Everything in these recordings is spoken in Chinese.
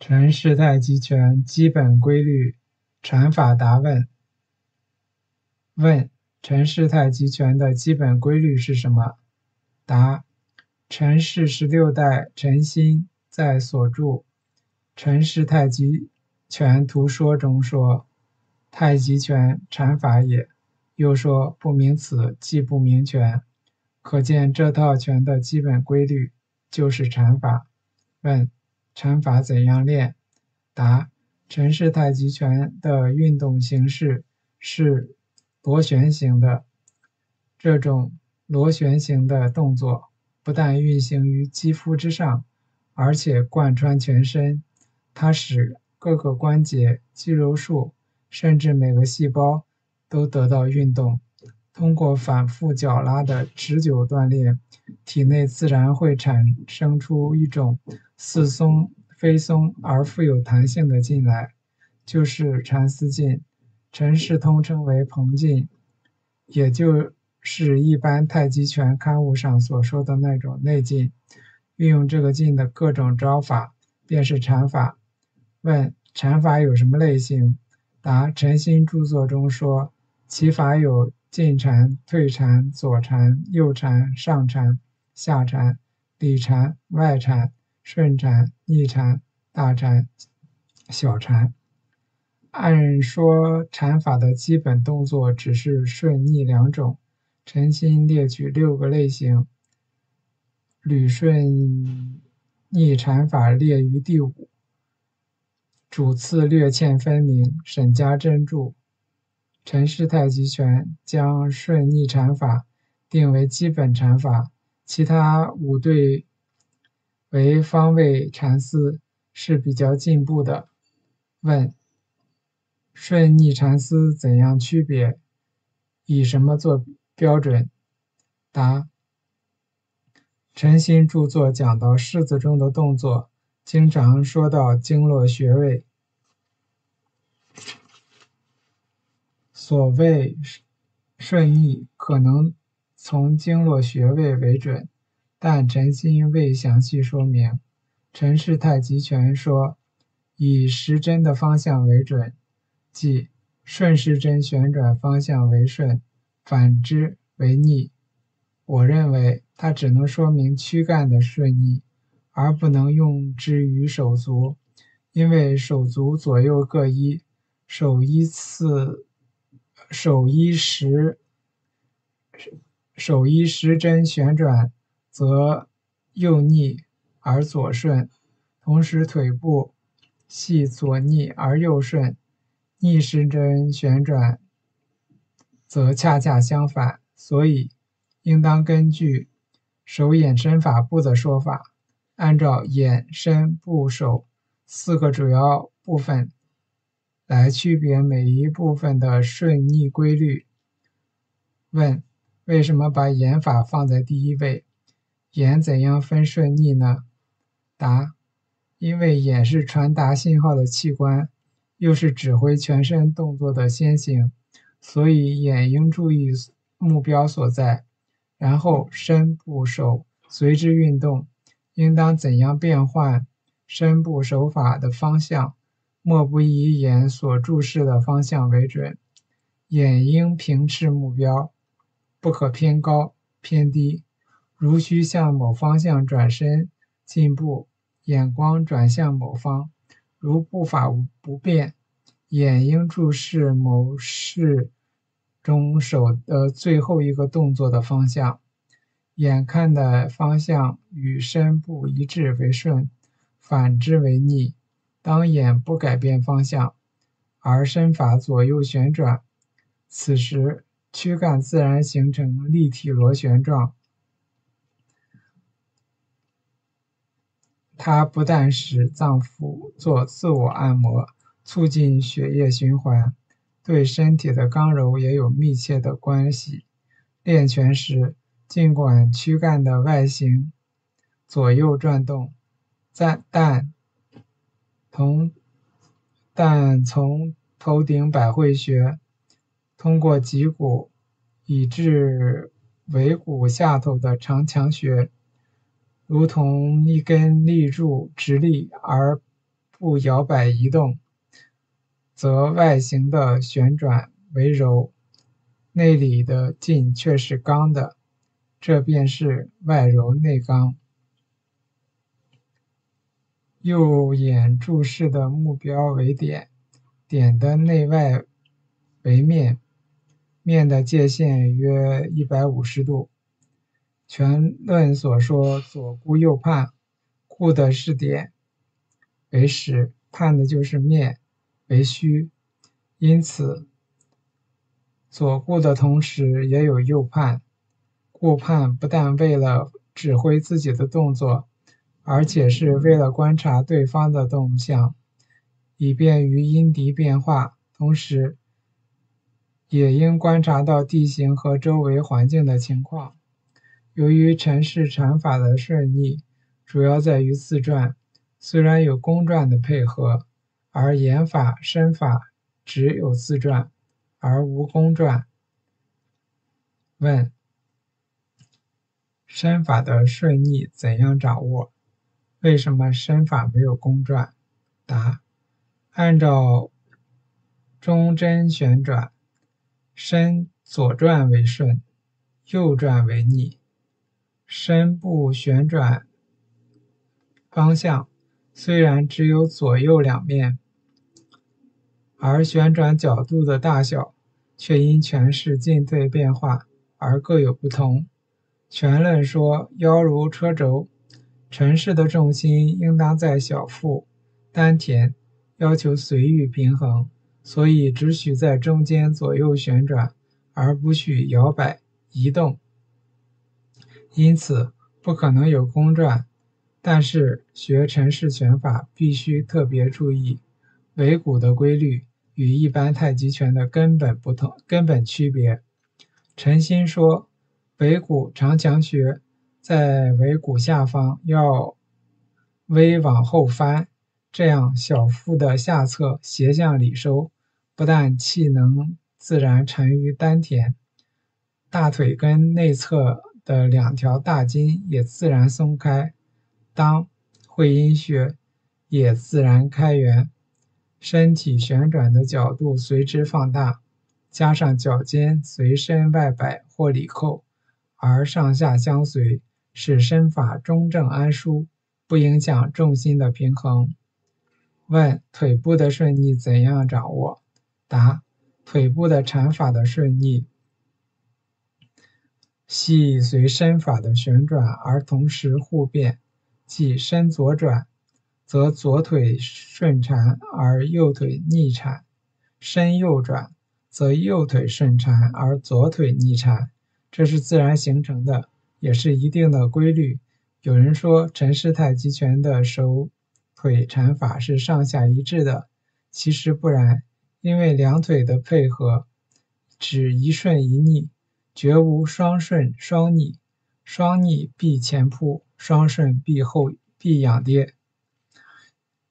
陈氏太极拳基本规律禅法答问：问陈氏太极拳的基本规律是什么？答陈氏十六代陈新在所著《陈氏太极拳图说》中说：“太极拳禅法也。”又说：“不明此，即不明拳。”可见这套拳的基本规律就是禅法。问。禅法怎样练？答：陈氏太极拳的运动形式是螺旋形的。这种螺旋形的动作不但运行于肌肤之上，而且贯穿全身。它使各个关节、肌肉束，甚至每个细胞都得到运动。通过反复绞拉的持久锻炼，体内自然会产生出一种。似松非松而富有弹性的劲来，就是缠丝劲。陈氏通称为掤劲，也就是一般太极拳刊物上所说的那种内劲。运用这个劲的各种招法，便是禅法。问：禅法有什么类型？答：陈新著作中说，其法有进禅、退禅、左禅、右禅、上禅、下禅、里禅、外禅。顺禅、逆禅、大禅、小禅。按说禅法的基本动作只是顺逆两种，陈新列举六个类型，捋顺逆禅法列于第五，主次略欠分明。沈家珍著《陈氏太极拳》将顺逆禅法定为基本禅法，其他五对。为方位禅思是比较进步的。问：顺逆禅思怎样区别？以什么做标准？答：陈新著作讲到式子中的动作，经常说到经络穴位。所谓顺逆，可能从经络穴位为准。但陈新未详细说明。陈氏太极拳说，以时针的方向为准，即顺时针旋转方向为顺，反之为逆。我认为它只能说明躯干的顺逆，而不能用之于手足，因为手足左右各一，手依次，手依时，手依时针旋转。则右逆而左顺，同时腿部系左逆而右顺，逆时针旋转则恰恰相反。所以，应当根据手眼身法部的说法，按照眼身部手四个主要部分来区别每一部分的顺逆规律。问：为什么把眼法放在第一位？眼怎样分顺逆呢？答：因为眼是传达信号的器官，又是指挥全身动作的先行，所以眼应注意目标所在，然后身部手随之运动。应当怎样变换身部手法的方向，莫不以眼所注视的方向为准。眼应平视目标，不可偏高偏低。如需向某方向转身进步，眼光转向某方；如步伐不变，眼应注视某事中手的最后一个动作的方向。眼看的方向与身部一致为顺，反之为逆。当眼不改变方向，而身法左右旋转，此时躯干自然形成立体螺旋状。它不但使脏腑做自我按摩，促进血液循环，对身体的刚柔也有密切的关系。练拳时，尽管躯干的外形左右转动，但但从但从头顶百会穴通过脊骨，以至尾骨下头的长强穴。如同一根立柱直立而不摇摆移动，则外形的旋转为柔，内里的劲却是刚的，这便是外柔内刚。右眼注视的目标为点，点的内外为面，面的界限约一百五十度。全论所说左顾右盼，顾的是点为实，盼的就是面为虚，因此左顾的同时也有右盼。顾盼不但为了指挥自己的动作。而且是为了观察对方的动向，以便于因敌变化，同时也应观察到地形和周围环境的情况。由于陈氏禅法的顺逆，主要在于自转，虽然有公转的配合，而言法身法只有自转，而无公转。问：身法的顺逆怎样掌握？为什么身法没有公转？答：按照中针旋转，身左转为顺，右转为逆。身部旋转方向虽然只有左右两面，而旋转角度的大小却因拳势进退变化而各有不同。全论说腰如车轴。陈氏的重心应当在小腹、丹田，要求随遇平衡，所以只许在中间左右旋转，而不许摇摆移动。因此不可能有公转。但是学陈氏拳法必须特别注意尾骨的规律与一般太极拳的根本不同、根本区别。陈新说，尾骨长强穴。在尾骨下方要微往后翻，这样小腹的下侧斜向里收，不但气能自然沉于丹田，大腿根内侧的两条大筋也自然松开，当会阴穴也自然开元，身体旋转的角度随之放大，加上脚尖随身外摆或里扣，而上下相随。使身法中正安舒，不影响重心的平衡。问腿部的顺逆怎样掌握？答：腿部的缠法的顺逆，系随身法的旋转而同时互变，即身左转，则左腿顺缠而右腿逆缠；身右转，则右腿顺缠而左腿逆缠。这是自然形成的。也是一定的规律。有人说陈氏太极拳的手腿缠法是上下一致的，其实不然，因为两腿的配合只一顺一逆，绝无双顺双逆。双逆必前扑，双顺必后必仰跌。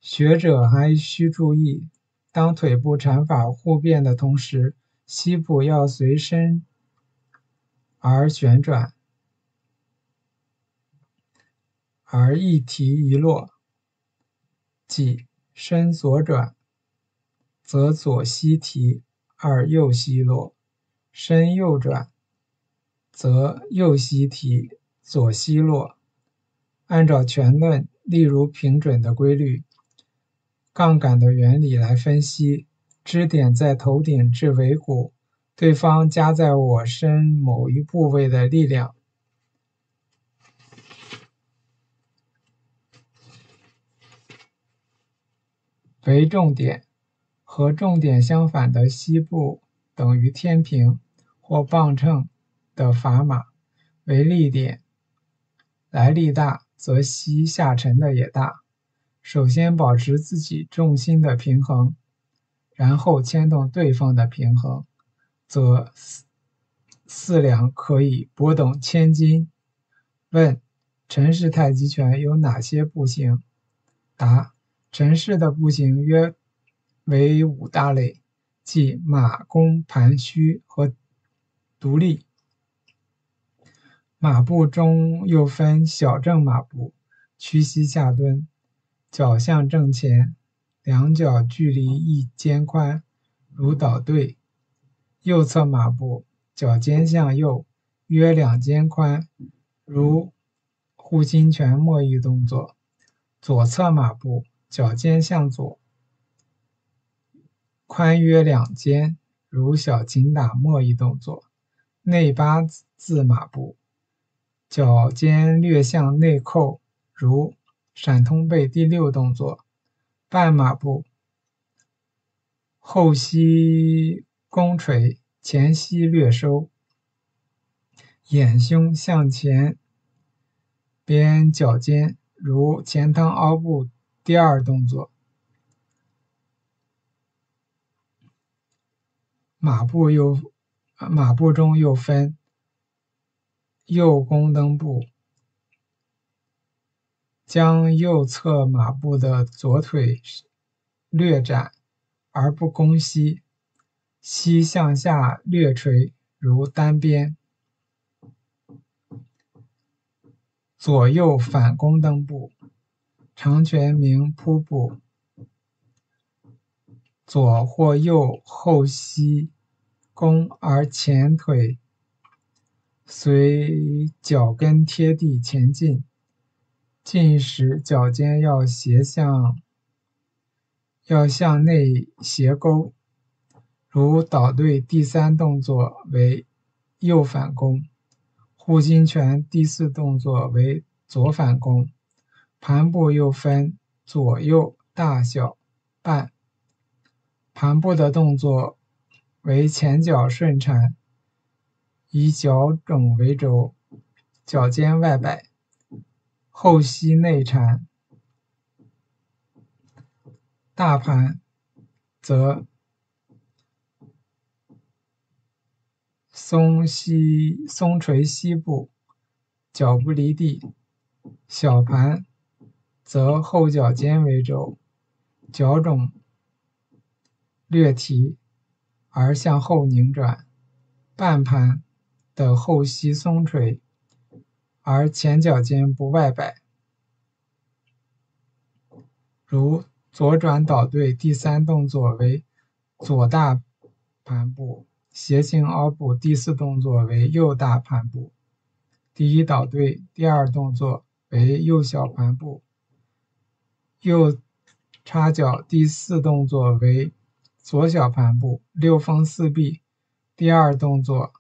学者还需注意，当腿部缠法互变的同时，膝部要随身而旋转。而一提一落，即身左转，则左膝提而右膝落；身右转，则右膝提左膝落。按照全论，例如平准的规律、杠杆的原理来分析，支点在头顶至尾骨，对方加在我身某一部位的力量。为重点，和重点相反的膝部等于天平或磅秤的砝码为力点，来力大则膝下沉的也大。首先保持自己重心的平衡，然后牵动对方的平衡，则四四两可以拨动千斤。问：陈氏太极拳有哪些步型？答。陈氏的步行约为五大类，即马、弓、盘、虚和独立。马步中又分小正马步，屈膝下蹲，脚向正前，两脚距离一肩宽，如倒对；右侧马步脚尖向右，约两肩宽，如护心拳默唪动作；左侧马步脚尖向左，宽约两肩，如小擒打默唪动作；内八字马步。脚尖略向内扣，如闪通背第六动作；半马步，后膝弓垂，前膝略收，眼胸向前边脚尖，如前趟凹步第二动作。马步又马步中又分。右弓蹬步，将右侧马步的左腿略展而不弓膝，膝向下略垂，如单边。左右反弓蹬步，长拳名扑步，左或右后膝弓而前腿。随脚跟贴地前进，进时脚尖要斜向，要向内斜勾。如倒对第三动作为右反弓，护心拳第四动作为左反弓。盘步又分左右大小半，盘步的动作为前脚顺缠。以脚踵为轴，脚尖外摆，后膝内缠。大盘则松膝松垂膝部，脚不离地；小盘则后脚尖为轴，脚踵略提而向后拧转。半盘。的后膝松垂，而前脚尖不外摆。如左转倒对第三动作为左大盘步，斜行凹步第四动作为右大盘步。第一倒对第二动作为右小盘步，右插脚第四动作为左小盘步。六风四臂第二动作。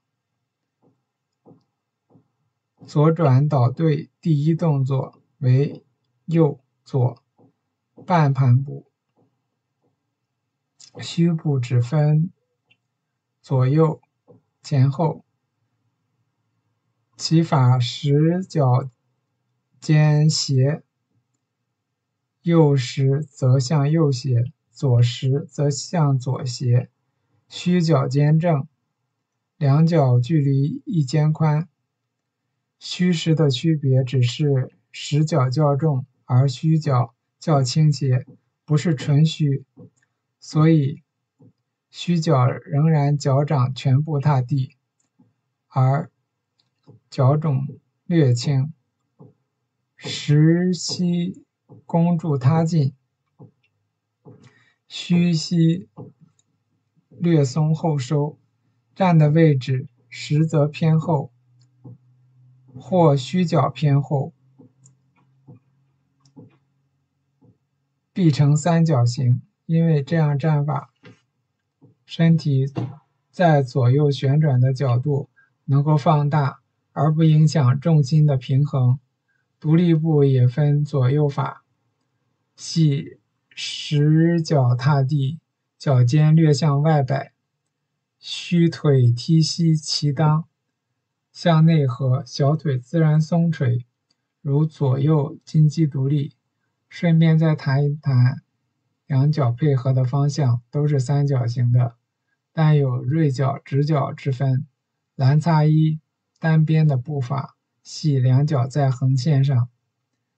左转倒对第一动作为右左半盘步，虚步只分左右前后，其法十脚尖斜，右时则向右斜，左时则向左斜，虚脚尖正，两脚距离一肩宽。虚实的区别只是实角较重，而虚角较倾斜，不是纯虚，所以虚角仍然脚掌全部踏地，而脚踵略轻，实膝弓住他进，虚膝略松后收，站的位置实则偏后。或虚脚偏后，必成三角形。因为这样站法，身体在左右旋转的角度能够放大，而不影响重心的平衡。独立步也分左右法，系实脚踏地，脚尖略向外摆，虚腿踢膝齐裆。向内合，小腿自然松垂，如左右金鸡独立。顺便再谈一谈，两脚配合的方向都是三角形的，但有锐角、直角之分。蓝擦衣单边的步伐系两脚在横线上，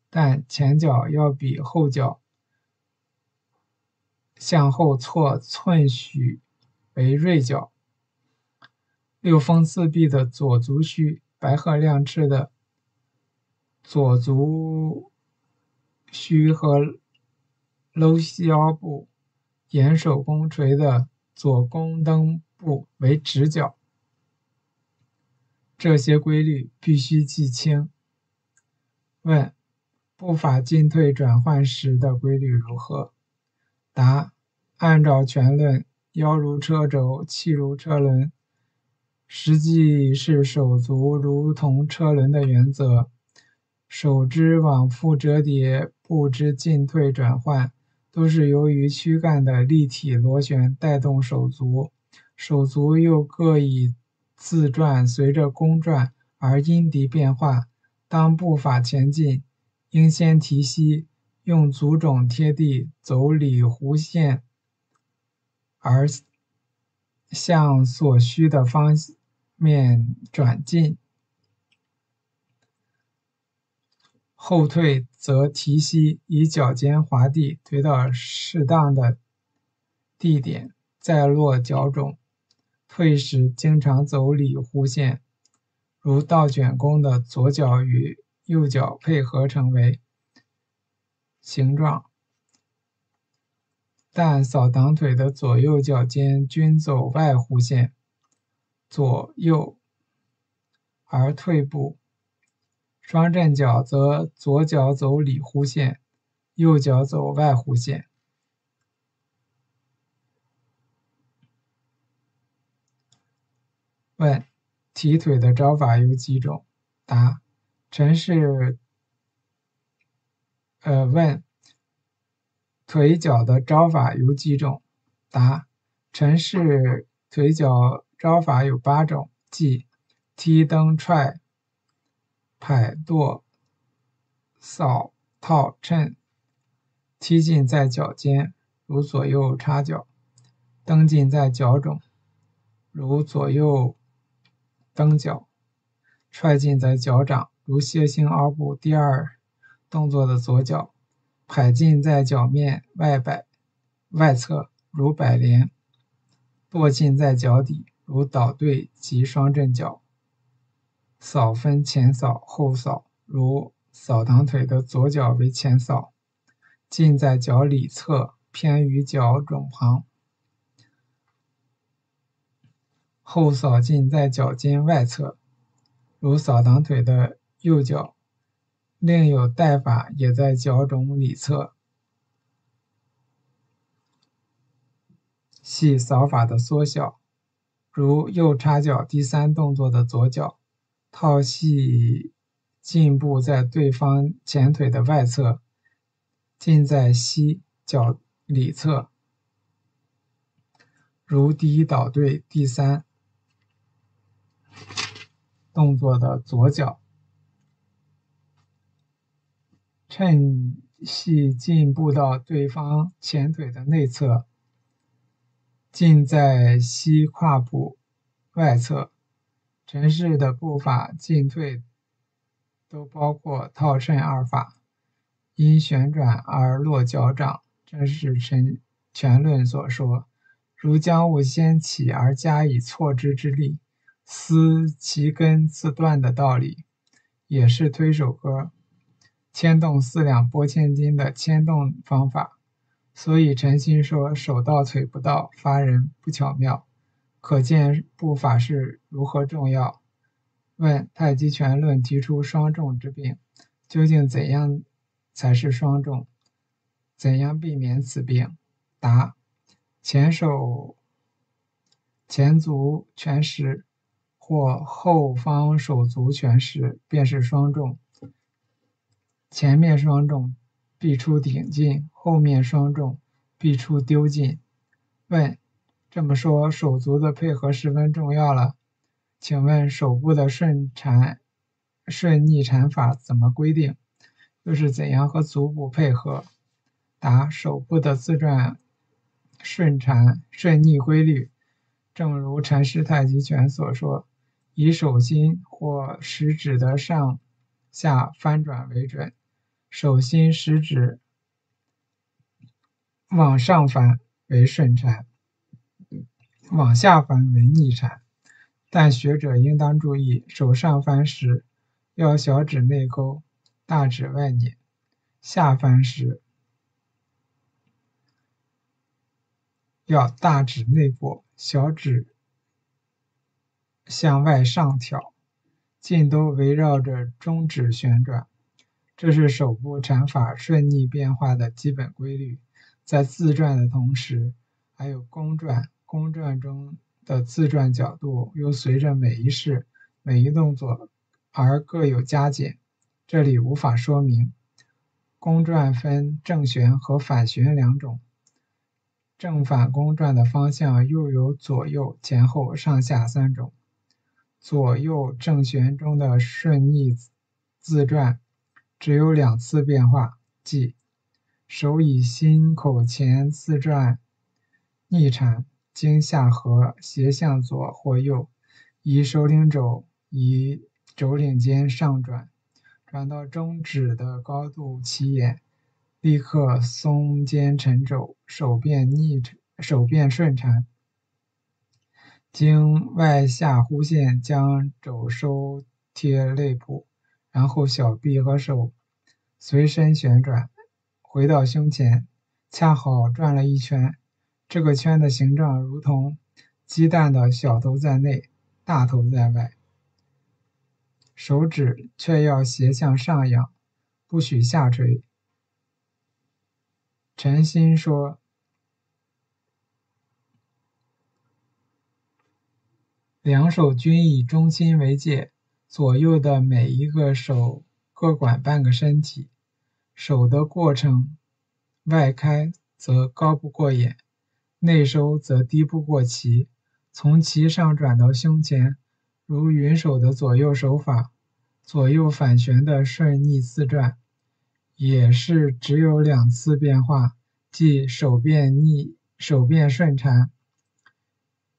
但前脚要比后脚向后错寸许为锐角。六风四壁的左足虚，白鹤亮翅的左足虚和搂膝腰部沿手弓垂的左弓蹬部为直角。这些规律必须记清。问：步法进退转换时的规律如何？答：按照全论“腰如车轴，气如车轮”，实际是手足如同车轮的原则。手之往复折叠，步之进退转换，都是由于躯干的立体螺旋带动手足，手足又各以自转随着公转而因敌变化。当步法前进，应先提膝，用足踵贴地，走里弧线，而向所需的方面转进。后退则提膝，以脚尖滑地，推到适当的地点，再落脚踵。退时经常走里弧线，如倒卷弓的左脚与右脚配合成为形状，但扫堂腿的左右脚尖均走外弧线，左右而退步。双震脚则左脚走里弧线，右脚走外弧线。问：提腿的招法有几种？答：陈氏。呃，问：腿脚的招法有几种？答：陈氏腿脚招法有八种，即踢、蹬、踹。拍跺、扫、套、衬，踢进在脚尖，如左右插脚；蹬进在脚踵，如左右蹬脚；踹进在脚掌，如楔形凹步第二动作的左脚；拍进在脚面外摆外侧，如摆连；跺进在脚底，如倒对及双震脚。扫分前扫、后扫，如扫堂腿的左脚为前扫，进在脚里侧，偏于脚踵旁；后扫进在脚尖外侧，如扫堂腿的右脚。另有带法，也在脚踵里侧，系扫法的缩小，如右插脚第三动作的左脚。套系进步在对方前腿的外侧，进在膝脚里侧，如第一倒对第三动作的左脚，趁系进步到对方前腿的内侧，进在膝胯部外侧。陈氏的步法进退都包括套衬二法，因旋转而落脚掌，这是陈全论所说。如将物先起而加以错之之力，思其根自断的道理，也是推手歌牵动四两拨千斤的牵动方法。所以陈心说手到腿不到，发人不巧妙。可见步法是如何重要。问《太极拳论》提出双重之病，究竟怎样才是双重？怎样避免此病？答：前手前足全实，或后方手足全实，便是双重。前面双重必出顶进，后面双重必出丢进。问。这么说，手足的配合十分重要了。请问手部的顺缠、顺逆缠法怎么规定？又是怎样和足部配合？答：手部的自转、顺缠、顺逆规律，正如陈氏太极拳所说，以手心或食指的上下翻转为准，手心、食指往上翻为顺缠。往下翻为逆缠，但学者应当注意，手上翻时要小指内勾，大指外拧；下翻时要大指内部，小指向外上挑，尽都围绕着中指旋转。这是手部禅法顺逆变化的基本规律。在自转的同时，还有公转。公转中的自转角度又随着每一式、每一动作而各有加减，这里无法说明。公转分正旋和反旋两种，正反公转的方向又有左右、前后、上下三种。左右正旋中的顺逆自转只有两次变化，即手以心口前自转逆缠，经下颌斜向左或右，以手领肘以肘领间上转。转到中指的高度起眼，立刻松肩沉肘，手变逆手变顺缠，经外下弧线将肘收贴肋部，然后小臂和手随身旋转，回到胸前，恰好转了一圈。这个圈的形状如同鸡蛋的小头在内，大头在外。手指却要斜向上仰，不许下垂。陈心说：“两手均以中心为界，左右的每一个手各管半个身体。手的过程，外开则高不过眼，内收则低不过脐。从脐上转到胸前。”如云手的左右手法，左右反旋的顺逆自转，也是只有两次变化，即手变逆、手变顺缠。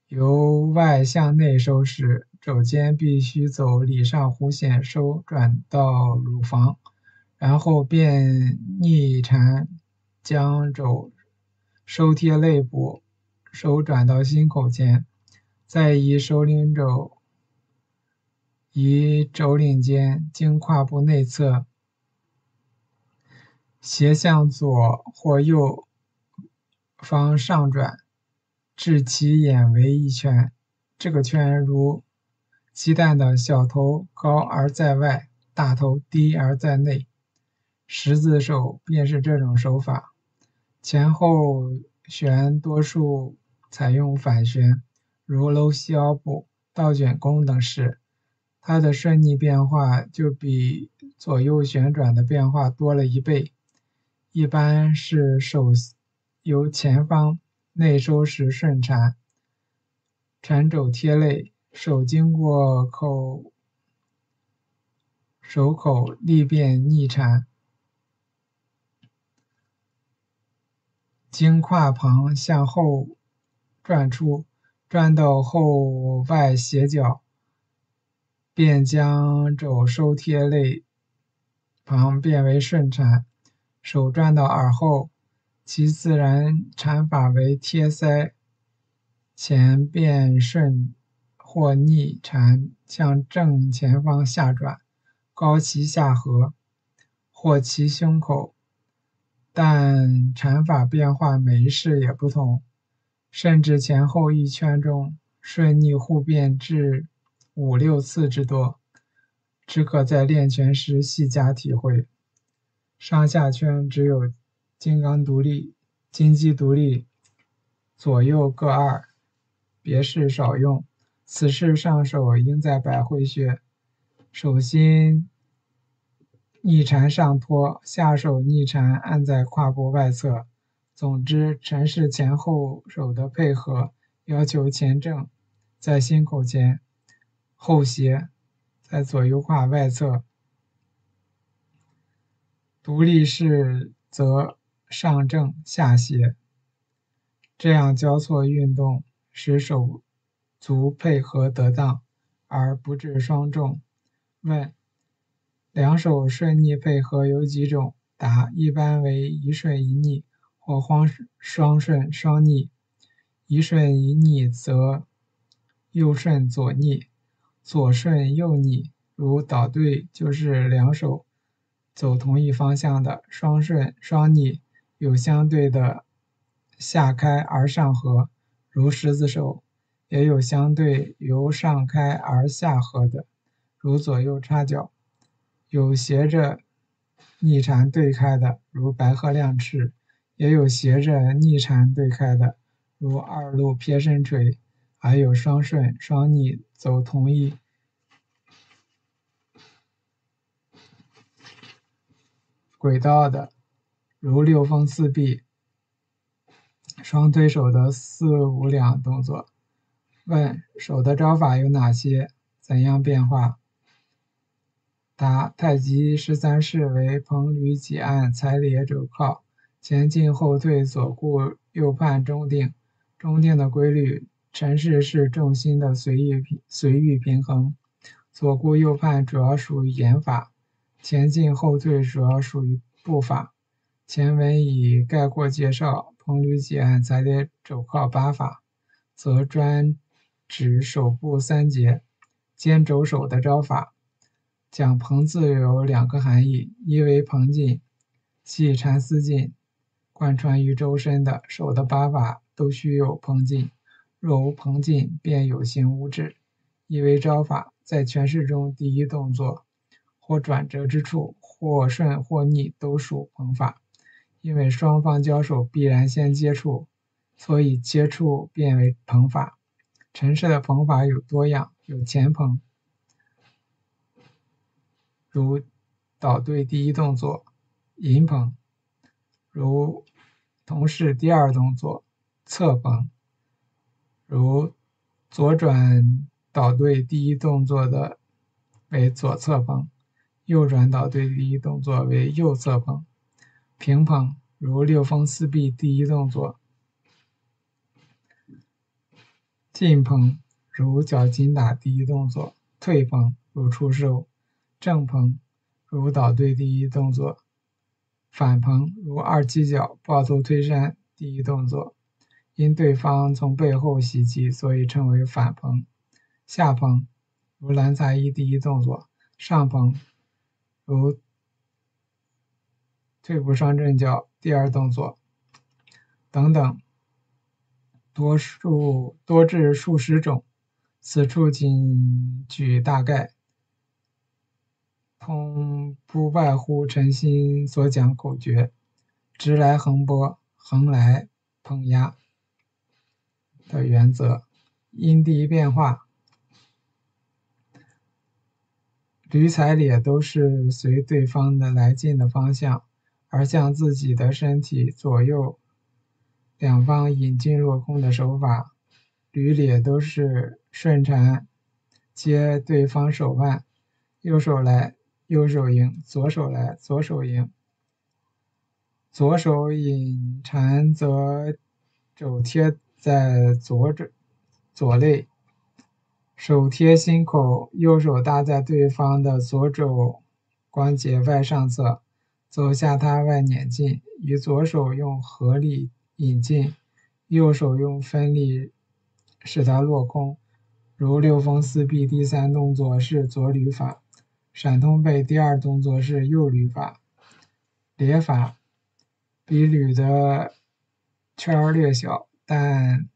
由外向内收时，肘尖必须走里上弧线收转到乳房，然后变逆缠，将肘收贴肋部，手转到心口前，再以手领肘。以肘领间经胯部内侧斜向左或右方上转，至其眼为一圈。这个圈如鸡蛋的小头高而在外，大头低而在内。十字手便是这种手法，前后旋多数采用反旋，如搂西腰部、倒卷弓等式。它的顺逆变化就比左右旋转的变化多了一倍。一般是手由前方内收时顺缠，缠肘贴肋，手经过口手口立变逆缠，经胯旁向后转出，转到后外斜角。便将肘收贴肋旁，变为顺缠，手转到耳后，其自然缠法为贴腮前变顺或逆缠，向正前方下转，高其下颌或其胸口，但缠法变化每一式也不同，甚至前后一圈中顺逆互变至。五六次之多，只可在练拳时细加体会。上下圈只有金刚独立、金鸡独立，左右各二，别式少用。此式上手应在百会穴，手心逆缠上托，下手逆缠按在胯部外侧。总之，陈氏前后手的配合要求前正，在心口前。后斜，在左右胯外侧；独立式则上正下斜，这样交错运动，使手足配合得当，而不致双重。问：两手顺逆配合有几种？答：一般为一顺一逆，或双双顺双逆。一顺一逆则右顺左逆。左顺右逆，如倒对就是两手走同一方向的；双顺双逆有相对的下开而上合，如狮子手；也有相对由上开而下合的，如左右叉脚；有斜着逆缠对开的，如白鹤亮翅；也有斜着逆缠对开的，如二路撇身锤；还有双顺、双逆走同一轨道的，如六风四壁。双推手的四五两动作。问：手的招法有哪些？怎样变化？答：太极十三式为彭捋挤按踩咧肘靠，前进后退左顾右盼中定。中定的规律，陈氏是重心的随意随遇平衡。左顾右盼主要属于言法，前进后退主要属于步法。前文已概括介绍。捧捋挤按踩咧肘靠八法，则专指手部三节肩肘手的招法。讲彭字有两个含义：一为捧紧，系缠丝劲，贯穿于周身的手的八法都需有捧紧，若无捧紧，便有形无质；一为招法，在拳式中第一动作或转折之处，或顺或逆，都属彭法。因为双方交手必然先接触，所以接触变为捧法。陈氏的捧法有多样，有前捧，如倒对第一动作；引捧，如同式第二动作；侧捧，如左转倒对第一动作的为左侧捧，右转倒对第一动作为右侧捧。平捧如六风四臂第一动作，进捧如脚筋打第一动作，退捧如出收，正捧如倒对第一动作，反捧如二七脚抱头推山第一动作。因对方从背后袭击，所以称为反捧。下捧如蓝茶衣第一动作，上捧如。退步上阵脚第二动作等等，多数多至数十种，此处仅举大概。通不外乎陈心所讲口诀：直来横拨，横来捧压的原则。因地变化，驴踩咧都是随对方的来劲的方向。而向自己的身体左右两方引进落空的手法，捋咧都是顺缠接对方手腕，右手来右手迎，左手来左手迎。左手引缠则肘贴在左肘左肋，手贴心口，右手搭在对方的左肘关节外上侧。走下他外捻进，与左手用合力引进，右手用分力使它落空。如六风四臂第三动作是左捋法，闪通背第二动作是右捋法。咧法比捋的圈儿略小，但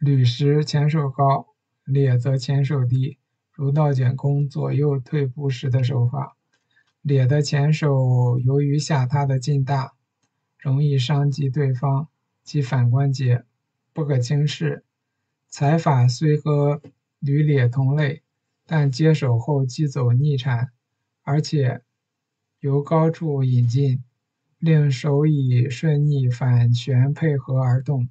捋时前手高，咧则前手低，如倒卷弓左右退步时的手法。咧的前手由于下塌的劲大，容易伤及对方及反关节，不可轻视。踩法虽和捋咧同类，但接手后即走逆缠，而且由高处引进，令手以顺逆反旋配合而动。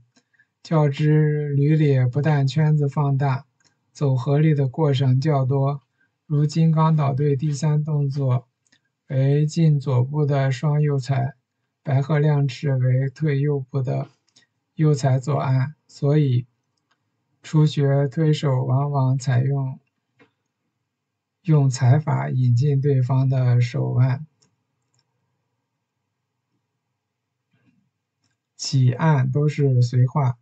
较之捋咧，不但圈子放大，走合力的过程较多，如金刚倒对第三动作。为进左部的双右踩，白鹤亮翅为退右部的右踩左按，所以初学推手往往采用用踩法引进对方的手腕，起按都是随化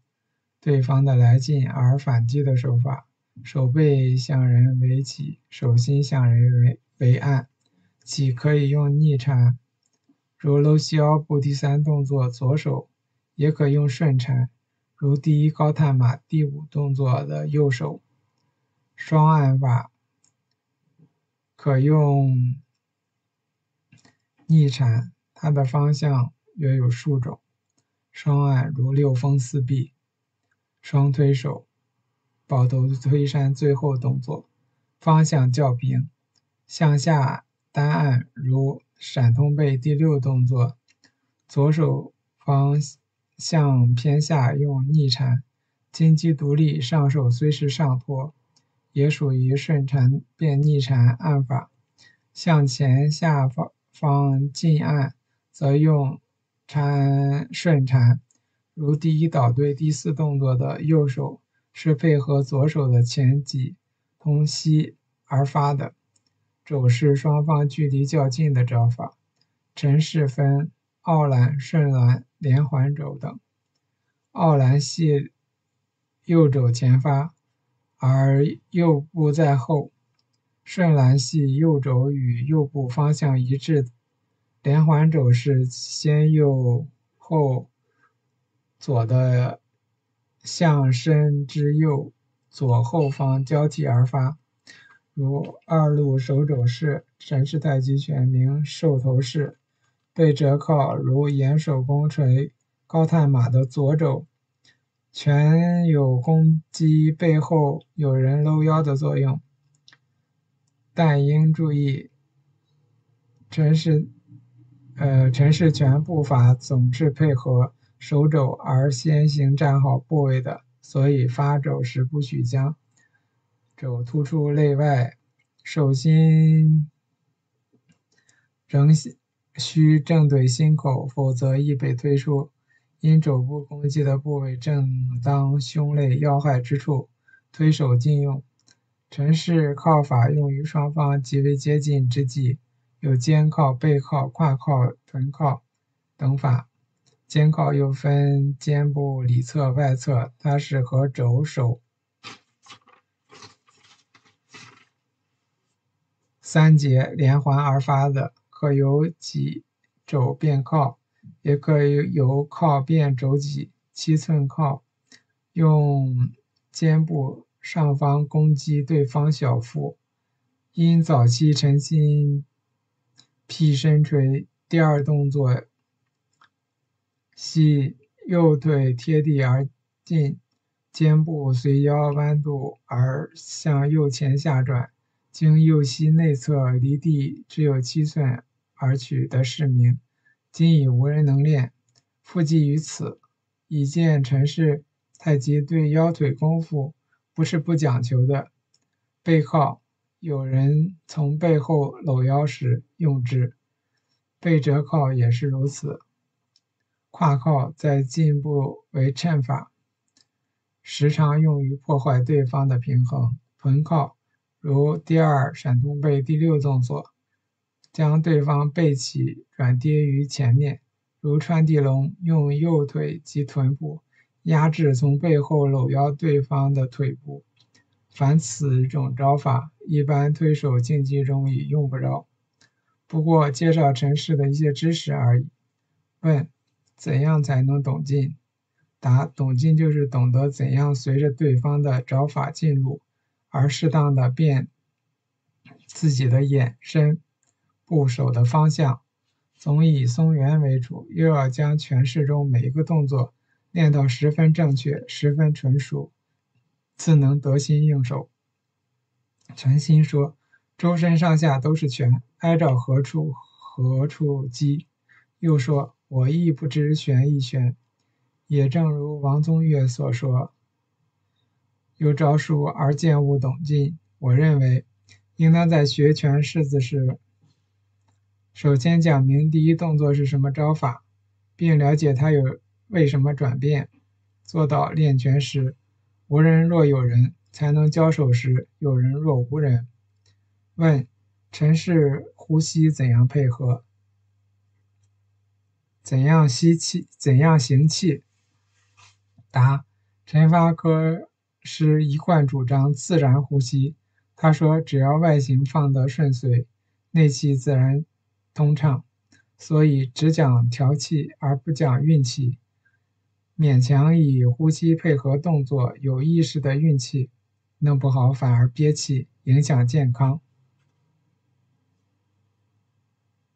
对方的来劲而反击的手法，手背向人为起，手心向人为为按。即可以用逆缠，如搂膝腰部第三动作，左手也可用顺缠，如第一高探马第五动作的右手。双按法可用逆缠，它的方向约有数种。双按如六风四臂、双推手、抱头推山，最后动作方向较平。向下单按如闪通背第六动作，左手方向偏下用逆缠，金鸡独立，上手虽是上托，也属于顺缠变逆缠按法。向前下方方进按，则用。缠顺缠，如第一导对第四动作的右手是配合左手的前几同膝而发的，肘是双方距离较近的招法。陈氏分奥兰、顺兰、连环肘等。奥兰系右肘前发，而右部在后；顺兰系右肘与右部方向一致。连环肘是先右后左的向身之右左后方交替而发，如二路手肘式、陈氏太极拳名兽头式。背折靠如岩手弓锤、高探马的左肘，全有攻击背后有人搂腰的作用，但应注意陈氏。呃，陈氏拳步法总是配合手肘而先行站好部位的，所以发肘时不许将肘突出内外，手心仍需正对心口，否则易被推出。因肘部攻击的部位正当胸肋要害之处，推手禁用。陈氏靠法用于双方极为接近之际。有肩靠、背靠、胯靠、臀靠等法。肩靠又分肩部里侧、外侧，它是和肘手三节连环而发的，可由脊肘变靠，也可以由靠变肘脊。七寸靠用肩部上方攻击对方小腹，因早期陈新。劈身锤第二动作系右腿贴地而进，肩部随腰弯度而向右前下转，经右膝内侧离地只有七寸而取得是名。今已无人能练，复记于此，以见陈氏太极对腰腿功夫不是不讲求的。背靠。有人从背后搂腰时用之，背折靠也是如此。胯靠在进步为衬法，时常用于破坏对方的平衡。臀靠如第二闪通背第六动作，将对方背起转跌于前面，如穿地龙，用右腿及臀部压制从背后搂腰对方的腿部。凡此种招法，一般推手竞技中已用不着。不过介绍陈氏的一些知识而已。问：怎样才能懂劲？答：懂劲就是懂得怎样随着对方的招法进入，而适当的变自己的眼、身、部、手的方向。总以松圆为主，又要将拳式中每一个动作练到十分正确、十分纯熟。自能得心应手。陈心说：“周身上下都是拳，挨着何处何处击。”又说：“我亦不知玄亦玄。”也正如王宗岳所说：“有招数而见物懂劲。”我认为，应当在学拳式子时，首先讲明第一动作是什么招法，并了解它有为什么转变，做到练拳时。无人若有人，才能交手时有人若无人。问：陈氏呼吸怎样配合？怎样吸气？怎样行气？答：陈发科师一贯主张自然呼吸。他说，只要外形放得顺遂，内气自然通畅。所以只讲调气而不讲运气。勉强以呼吸配合动作有意识的运气，弄不好反而憋气，影响健康。